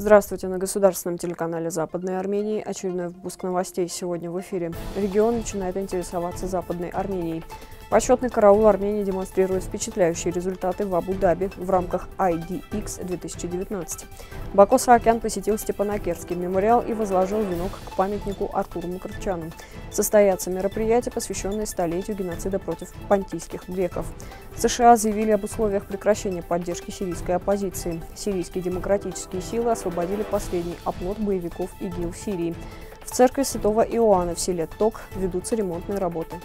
Здравствуйте на государственном телеканале Западной Армении. Очередной выпуск новостей сегодня в эфире. Регион начинает интересоваться Западной Арменией. Почетный караул Армении демонстрирует впечатляющие результаты в Абу-Даби в рамках IDX 2019. Бако Саакян посетил Степанакерский мемориал и возложил венок к памятнику Артуру Мукрчану. Состоятся мероприятия, посвященные столетию геноцида против понтийских греков. США заявили об условиях прекращения поддержки сирийской оппозиции. Сирийские демократические силы освободили последний оплот боевиков ИГИЛ в Сирии. В церкви святого Иоанна в селе Ток ведутся ремонтные работы.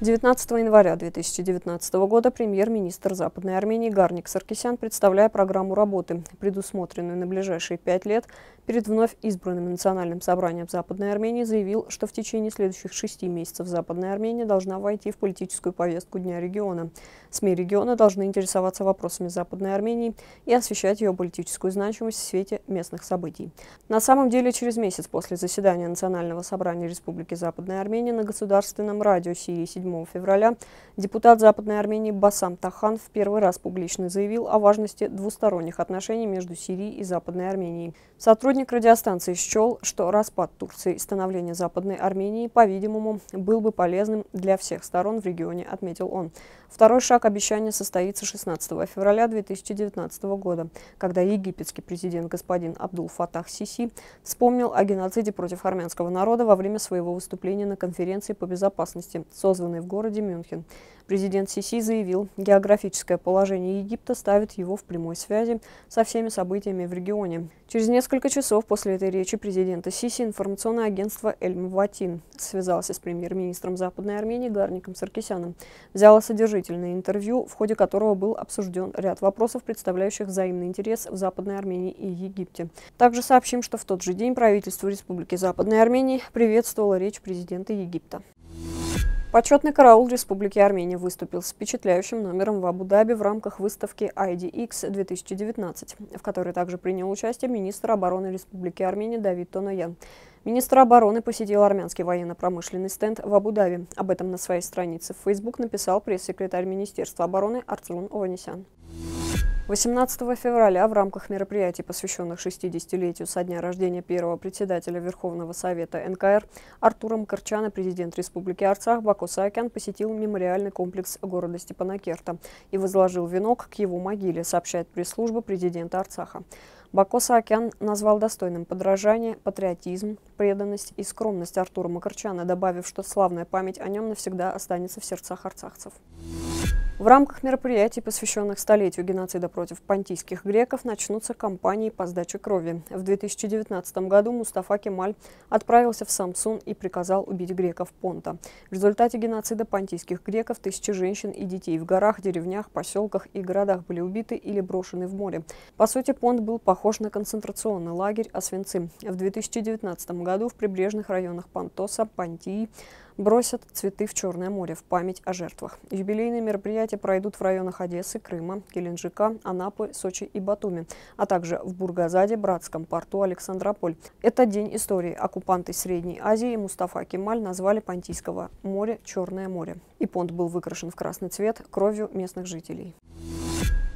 19 января 2019 года премьер-министр Западной Армении Гарник Саркисян, представляя программу работы, предусмотренную на ближайшие пять лет, перед вновь избранным Национальным собранием Западной Армении заявил, что в течение следующих шести месяцев Западная Армения должна войти в политическую повестку Дня региона. СМИ региона должны интересоваться вопросами Западной Армении и освещать ее политическую значимость в свете местных событий. На самом деле, через месяц после заседания Национального собрания Республики Западная Армения на государственном радио Сирии 7 7 февраля депутат Западной Армении Басам Тахан в первый раз публично заявил о важности двусторонних отношений между Сирией и Западной Арменией. Сотрудник радиостанции счел, что распад Турции и становление Западной Армении, по-видимому, был бы полезным для всех сторон в регионе, отметил он. Второй шаг обещания состоится 16 февраля 2019 года, когда египетский президент господин Абдул Фатах Сиси вспомнил о геноциде против армянского народа во время своего выступления на конференции по безопасности, созванной в городе Мюнхен. Президент Сиси заявил, географическое положение Египта ставит его в прямой связи со всеми событиями в регионе. Через несколько часов после этой речи президента Сиси информационное агентство «Эльм Ватин» связался с премьер-министром Западной Армении Гарником Саркисяном, взяло содержательное интервью, в ходе которого был обсужден ряд вопросов, представляющих взаимный интерес в Западной Армении и Египте. Также сообщим, что в тот же день правительство Республики Западной Армении приветствовало речь президента Египта. Почетный караул Республики Армения выступил с впечатляющим номером в Абу-Даби в рамках выставки IDX 2019, в которой также принял участие министр обороны Республики Армения Давид Тоноян. Министр обороны посетил армянский военно-промышленный стенд в Абу-Даби. Об этом на своей странице в Facebook написал пресс-секретарь Министерства обороны Арцрун Ованесян. 18 февраля в рамках мероприятий, посвященных 60-летию со дня рождения первого председателя Верховного Совета НКР Артура Мкрчана, президент Республики Арцах Бако Саакян посетил мемориальный комплекс города Степанакерта и возложил венок к его могиле, сообщает пресс-служба президента Арцаха. Бако Саакян назвал достойным подражания патриотизм, преданность и скромность Артура Макарчана, добавив, что славная память о нем навсегда останется в сердцах арцахцев. В рамках мероприятий, посвященных столетию геноцида против понтийских греков, начнутся кампании по сдаче крови. В 2019 году Мустафа Кемаль отправился в Самсун и приказал убить греков Понта. В результате геноцида понтийских греков тысячи женщин и детей в горах, деревнях, поселках и городах были убиты или брошены в море. По сути, Понт был похож на концентрационный лагерь Освенцим. В 2019 году в прибрежных районах Пантоса, Понтии, бросят цветы в Черное море в память о жертвах. Юбилейные мероприятия пройдут в районах Одессы, Крыма, Геленджика, Анапы, Сочи и Батуми, а также в Бургазаде, Братском порту, Александрополь. Это день истории. Оккупанты Средней Азии Мустафа Кемаль назвали Понтийского море «Черное море». И понт был выкрашен в красный цвет кровью местных жителей.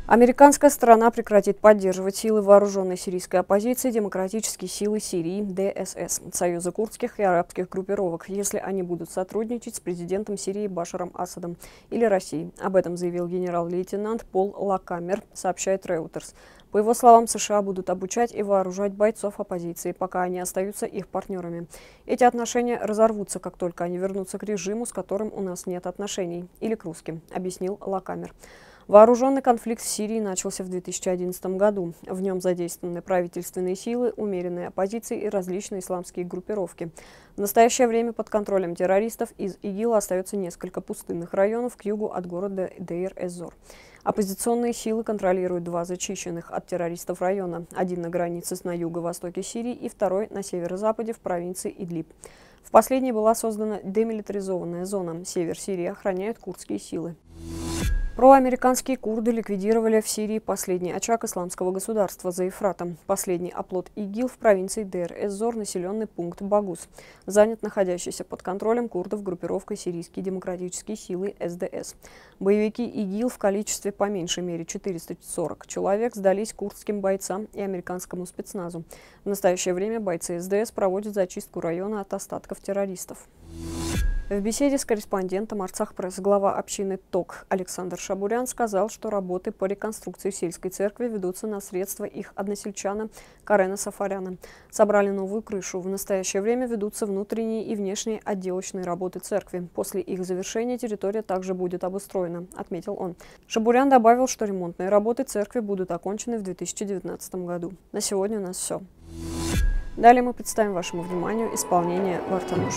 Американская сторона прекратит поддерживать силы вооруженной сирийской оппозиции демократические силы Сирии ДСС, Союза курдских и арабских группировок, если они будут сотрудничать с президентом Сирии Башаром Асадом или Россией. Об этом заявил генерал-лейтенант Пол Лакамер, сообщает Reuters. По его словам, США будут обучать и вооружать бойцов оппозиции, пока они остаются их партнерами. Эти отношения разорвутся, как только они вернутся к режиму, с которым у нас нет отношений, или к русским, объяснил Лакамер. Вооруженный конфликт в Сирии начался в 2011 году. В нем задействованы правительственные силы, умеренные оппозиции и различные исламские группировки. В настоящее время под контролем террористов из ИГИЛ остается несколько пустынных районов к югу от города Дейр-Эзор. Оппозиционные силы контролируют два зачищенных от террористов района. Один на границе с на юго-востоке Сирии и второй на северо-западе в провинции Идлиб. В последней была создана демилитаризованная зона. Север Сирии охраняют курдские силы. Проамериканские курды ликвидировали в Сирии последний очаг исламского государства за Ефратом. Последний оплот ИГИЛ в провинции Дер-Эззор, населенный пункт Багус, занят находящийся под контролем курдов группировкой Сирийские демократические силы СДС. Боевики ИГИЛ в количестве по меньшей мере 440 человек сдались курдским бойцам и американскому спецназу. В настоящее время бойцы СДС проводят зачистку района от остатков террористов. В беседе с корреспондентом Арцах пресс глава общины ТОК Александр Шабурян сказал, что работы по реконструкции сельской церкви ведутся на средства их односельчана Карена Сафаряна. Собрали новую крышу. В настоящее время ведутся внутренние и внешние отделочные работы церкви. После их завершения территория также будет обустроена, отметил он. Шабурян добавил, что ремонтные работы церкви будут окончены в 2019 году. На сегодня у нас все. Далее мы представим вашему вниманию исполнение «Вартануш».